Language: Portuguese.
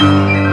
Música